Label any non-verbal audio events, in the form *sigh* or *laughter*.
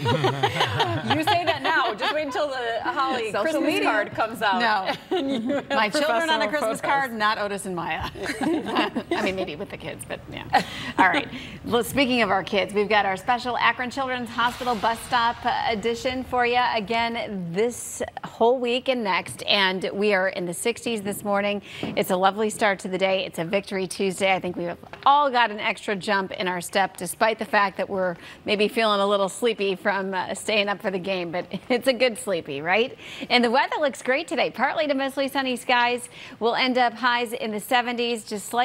*laughs* you say that now. Just wait until the Holly Social Christmas media. card comes out. No. *laughs* *laughs* My children on a Christmas photos. card, not Otis and Maya. *laughs* I mean, maybe with the kids, but yeah. All right. Well, speaking of our kids, we've got our special Akron Children's Hospital bus stop edition for you again this whole week and next. And we are in the 60s this morning. It's a lovely start to the day. It's a Victory Tuesday. I think we've all got an extra jump in our step, despite the fact that we're maybe feeling a little sleepy from uh, staying up for the game. But it's a good sleepy, right? And the weather looks great today. Partly to mostly sunny skies. We'll end up highs in the 70s, just slightly.